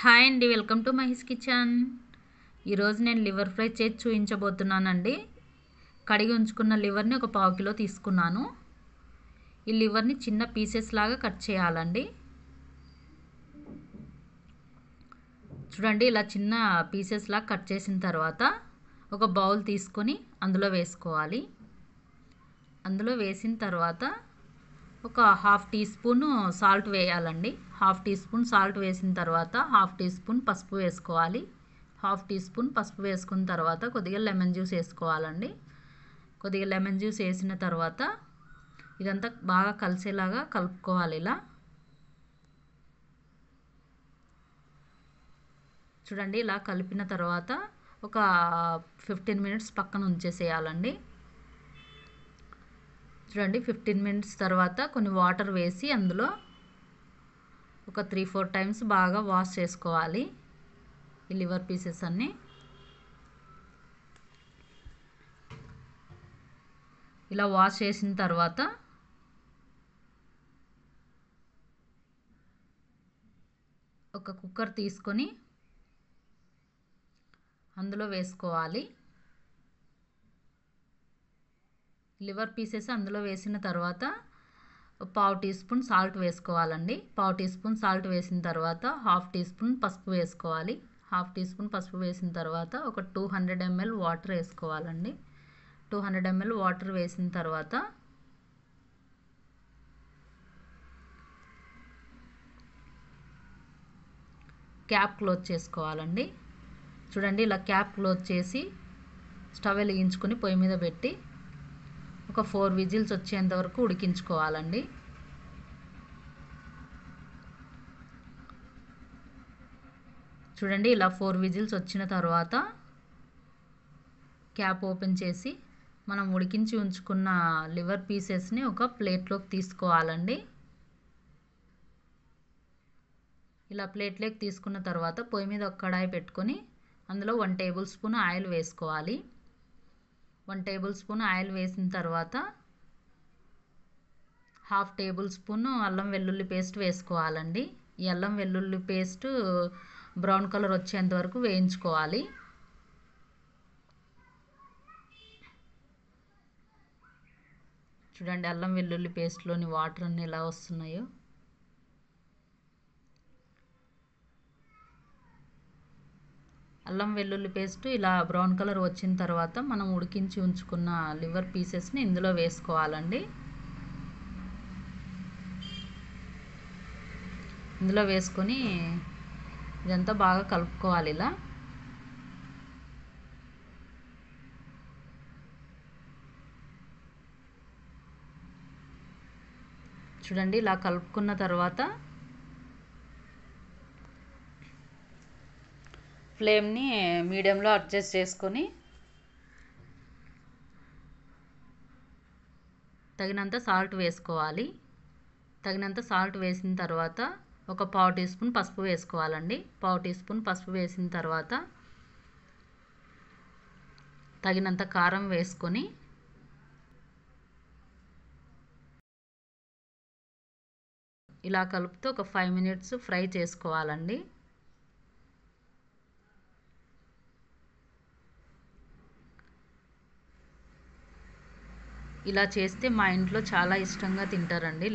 Hi అండి welcome to మహిస్ kitchen. ఈరోజు నేను లివర్ ఫ్రై చేసి చూపించబోతున్నానండి కడిగి ఉంచుకున్న లివర్ని ఒక పావు కిలో తీసుకున్నాను. ఈ లివర్ని చిన్న పీసెస్ లాగా కట్ చేయాలండి. చూడండి ఇలా చిన్న పీసెస్ లాగా కట్ చేసిన తర్వాత ఒక బౌల్ తీసుకొని అందులో వేసుకోవాలి. అందులో వేసిన తర్వాత ఒక హాఫ్ టీ స్పూన్ సాల్ట్ వేయాలండి. హాఫ్ టీ స్పూన్ సాల్ట్ వేసిన తర్వాత హాఫ్ టీ స్పూన్ పసుపు వేసుకోవాలి. హాఫ్ టీ స్పూన్ పసుపు వేసుకున్న తర్వాత కొద్దిగా లెమన్ జ్యూస్ వేసుకోవాలండి. కొద్దిగా లెమన్ జ్యూస్ వేసిన తర్వాత ఇదంతా బాగా కలిసేలాగా కలుపుకోవాలి ఇలా. చూడండి ఇలా కలిపిన తర్వాత ఒక ఫిఫ్టీన్ మినిట్స్ పక్కన ఉంచేసేయాలండి. చూడండి ఫిఫ్టీన్ మినిట్స్ తర్వాత కొన్ని వాటర్ వేసి అందులో ఒక త్రీ ఫోర్ టైమ్స్ బాగా వాష్ చేసుకోవాలి ఈ లివర్ పీసెస్ అన్నీ. ఇలా వాష్ చేసిన తర్వాత ఒక కుక్కర్ తీసుకొని అందులో వేసుకోవాలి. లివర్ పీసెస్ అందులో వేసిన తర్వాత పావు టీ స్పూన్ సాల్ట్ వేసుకోవాలండి. పావు టీ స్పూన్ సాల్ట్ వేసిన తర్వాత హాఫ్ టీ స్పూన్ పసుపు వేసుకోవాలి. హాఫ్ టీ స్పూన్ పసుపు వేసిన తర్వాత ఒక టూ హండ్రెడ్ ఎంఎల్ వాటర్ వేసుకోవాలండి. టూ హండ్రెడ్ ఎంఎల్ వాటర్ వేసిన తర్వాత క్యాప్ క్లోజ్ చేసుకోవాలండి. చూడండి ఇలా క్యాప్ క్లోజ్ చేసి స్టవ్ వెలిగించుకొని పొయ్యి మీద పెట్టి ఒక ఫోర్ విజిల్స్ వచ్చేంత వరకు ఉడికించుకోవాలండి. చూడండి ఇలా ఫోర్ విజిల్స్ వచ్చిన తర్వాత క్యాప్ ఓపెన్ చేసి మనం ఉడికించి ఉంచుకున్న లివర్ పీసెస్ని ఒక ప్లేట్లోకి తీసుకోవాలండి. ఇలా ప్లేట్లోకి తీసుకున్న తర్వాత పొయ్యి మీద ఒక కడాయి పెట్టుకొని అందులో వన్ టేబుల్ స్పూన్ ఆయిల్ వేసుకోవాలి. వన్ టేబుల్ స్పూన్ ఆయిల్ వేసిన తర్వాత హాఫ్ టేబుల్ స్పూన్ అల్లం వెల్లుల్లి పేస్ట్ వేసుకోవాలండి. ఈ అల్లం వెల్లుల్లి పేస్ట్ బ్రౌన్ కలర్ వచ్చేంత వరకు వేయించుకోవాలి. చూడండి అల్లం వెల్లుల్లి పేస్ట్లోని వాటర్ అన్నీ ఎలా వస్తున్నాయో. అల్లం వెల్లుల్లి పేస్ట్ ఇలా బ్రౌన్ కలర్ వచ్చిన తర్వాత మనం ఉడికించి ఉంచుకున్న లివర్ పీసెస్ని ఇందులో వేసుకోవాలండి. ఇందులో వేసుకొని ఇదంతా బాగా కలుపుకోవాలి ఇలా. చూడండి ఇలా కలుపుకున్న తర్వాత ఫ్లేమ్ని మీడియంలో అడ్జస్ట్ చేసుకొని తగినంత సాల్ట్ వేసుకోవాలి. తగినంత సాల్ట్ వేసిన తర్వాత ఒక పావు టీ స్పూన్ పసుపు వేసుకోవాలండి. పావు టీ స్పూన్ పసుపు వేసిన తర్వాత తగినంత కారం వేసుకొని ఇలా కలుపుతూ ఒక ఫైవ్ మినిట్స్ ఫ్రై చేసుకోవాలండి. ఇలా చేస్తే మా ఇంట్లో చాలా ఇష్టంగా తింటారండి.